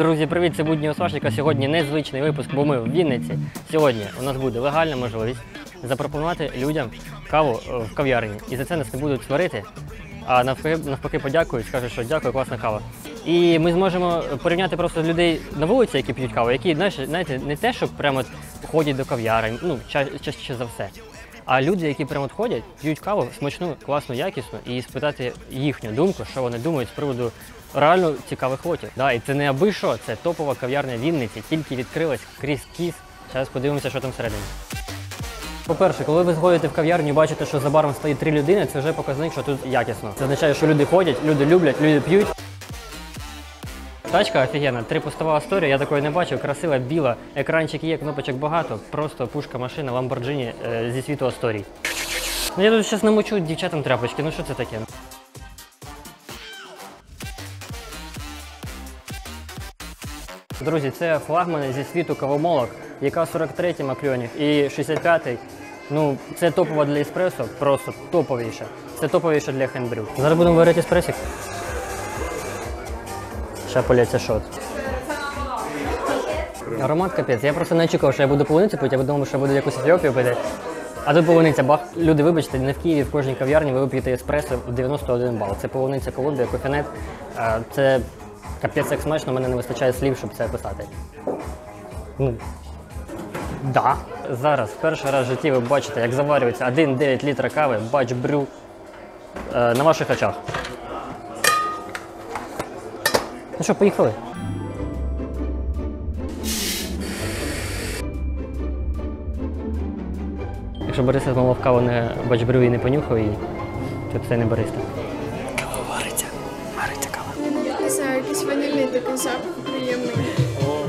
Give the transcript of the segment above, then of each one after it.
Друзі, привіт! Це будні Освашника. Сьогодні незвичний випуск, бо ми в Вінниці. Сьогодні у нас буде легальна можливість запропонувати людям каву е, в кав'ярні. І за це нас не будуть сварити, а навпаки, подякують, скажуть, що дякую, класна кава. І ми зможемо порівняти просто людей на вулиці, які п'ють каву, які знаєте, не те, що прямо ходять до кав'ярень, ну частіше за все. А люди, які прямо ходять, п'ють каву смачну, класну, якісну, і спитати їхню думку, що вони думають з приводу реально цікавих лотів. Да, і це не аби що, це топова кав'ярня Вінниці, тільки відкрилась крізь кіс. Зараз подивимося, що там всередині. По-перше, коли ви заходите в кав'ярню і бачите, що за баром стоїть три людини, це вже показник, що тут якісно. Це означає, що люди ходять, люди люблять, люди п'ють. Тачка офігенна, трипустова історія, я такої не бачив, красива, біла, екранчик є, кнопочок багато, просто пушка машина Lamborghini е, зі світу історій. Ну я тут зараз намочу дівчатам тряпочки, ну що це таке? Друзі, це флагмани зі світу кавомолок, яка 43-й макльонів і 65-й. Ну, це топово для еспресо, просто топовіше. Це топовіше для хендбрю. Зараз будемо варити еспресик. Ще поляться шот. Аромат капець. Я просто не очікував, що я буду полуницю пити, я думав, що я буду якусь Ефіопію пити. А тут полуниця бах. Люди, вибачте, не в Києві в кожній кав'ярні ви вип'єте еспресо в 91 бал. Це полуниця Колумбія, кофенет. А, Це капець як смачно, мене не вистачає слів, щоб це описати. Ну, да. Зараз перший раз в житті ви бачите, як заварюється 1,9 літра кави, бач брю е, на ваших очах. Ну що, поїхали? Якщо Бориса змовив каву не бачбрю і не понюхав її, то це не Бориста. Запах приємний,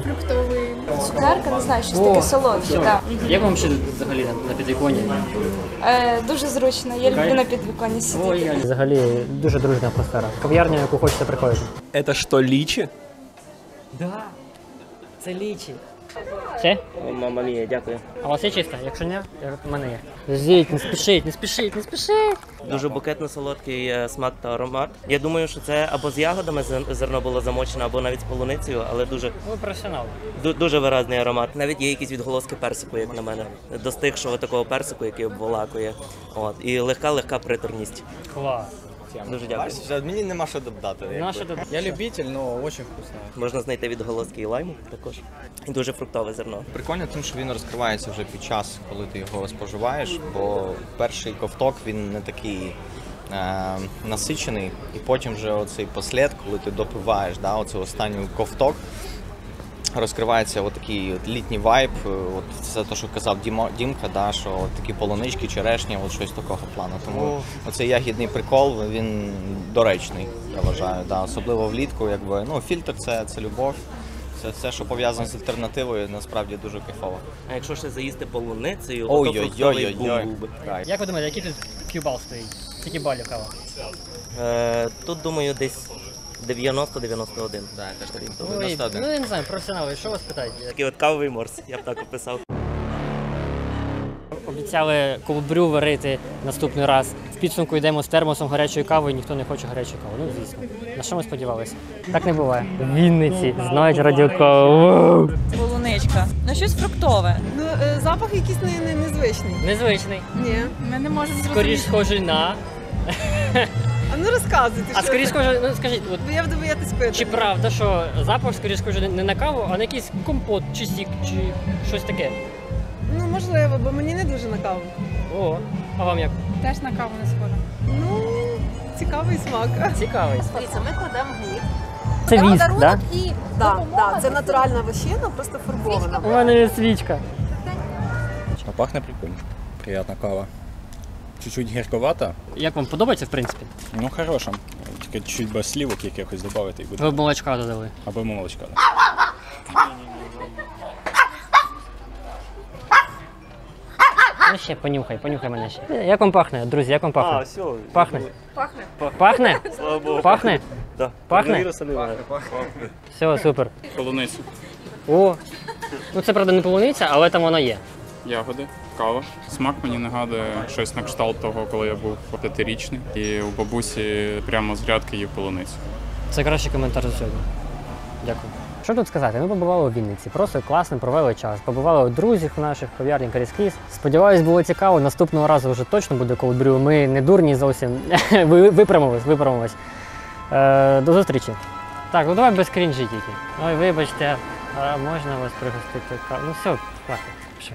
фруктовий. Цукерка, не знаю, щось таке солодке. Так. Як вам ще взагалі на, підвіконі? підвіконні? Е, дуже зручно. Я люблю на підвіконні сидіти. Взагалі дуже дружна атмосфера. Кав'ярня, яку хочете приходити. Это що, лічі? Да, це лічі. Все? Мама мія, дякую. А у вас є чисто? Якщо ні, я- в мене є. Ждіть, не спішіть, не спішіть, не спішіть. Дуже букетно-солодкий е, смак та аромат. Я думаю, що це або з ягодами зер- зерно було замочено, або навіть з полуницею, але дуже Ви професіонал. ду- дуже виразний аромат. Навіть є якісь відголоски персику, як на мене. Достигшого такого персику, який обволакує. От і легка легка приторність. Клас. Дуже дякую. Бачиш, мені нема що додати. якби. Наше тут. Я любитель, но очень вкусно. Можна знайти відголоски і лайму також. І дуже фруктове зерно. Прикольно тим, що він розкривається вже під час, коли ти його споживаєш, бо перший ковток він не такий е, насичений, і потім вже оцей послід, коли ти допиваєш, да, оцей останній ковток. Розкривається от такий от літній вайб, е, от це те, що казав Дімо, Дімка, да, що от такі полунички, черешні, от щось такого плану. Тому оцей ягідний прикол він доречний, я вважаю. Да. Особливо влітку, якби ну фільтр це, це любов. Це все, що пов'язано з альтернативою, насправді дуже кайфово. А якщо ще заїсти полуницею, то фруктовий бум-бум. Як ви думаєте, який тут кюбал стоїть? Скільки балів кава? Е, тут думаю десь 90-91. Да, теж так. Ой, ну я не знаю, професіонали, що вас питають? Такий от кавовий морс, я б так описав. Обіцяли колбрю варити наступний раз. В підсумку йдемо з термосом гарячої кави, і ніхто не хоче гарячої кави. Ну, звісно. На що ми сподівалися? Так не буває. В Вінниці знають радіокаву. Полуничка. Ну щось фруктове. Ну, е, запах якийсь не, не, незвичний. Незвичний. Ні, ми не можемо зрозуміти. Скоріш схожий на. А ну розказуйте, А що скоріш це. схожий, ну скажіть, от Бо я буду боятись пити. чи правда, що запах скоріш схожий не на каву, а на якийсь компот чи сік, чи щось таке? Ну, можливо, бо мені не дуже на каву. О, а вам як? Теж на каву не схоже. Ну, цікавий смак. Цікавий. Дивіться, ми кладемо гнід. Це віск, так? Да? І да, да, це натуральна вощина, просто фарбована. У мене є свічка. А пахне прикольно. Приятна кава. Чуть-чуть гірковата, Як вам подобається, в принципі? ну хороша. Тільки чуть без слівок якихось додати і буде. Ви б молочка додали. Або молочка. Да. Ну ще понюхай, понюхай мене ще. Як вам пахне, друзі, як вам пахне? все. Пахне? Пахне? Слава Богу. Пахне? Да. Пахне? Віруса немає. Все, супер. Полуницю, О, ну це правда не полуниця, але там вона є. Ягоди, кава. Смак мені нагадує щось на кшталт того, коли я був п'ятирічний. І у бабусі прямо з грядки їв полуницю. Це кращий коментар за сьогодні. Дякую. Що тут сказати? Ми побували у Вінниці, просто класно провели час. Побували у друзів у наших кав'ярні Каріскіс. Сподіваюсь, було цікаво. Наступного разу вже точно буде колдбрю. Ми не дурні зовсім. Ви- Виправимось, виправимось. Е, до зустрічі. Так, ну давай без крінжі тільки. Ой, вибачте, а можна вас пригостити? Ну все, хватить. 是。